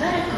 But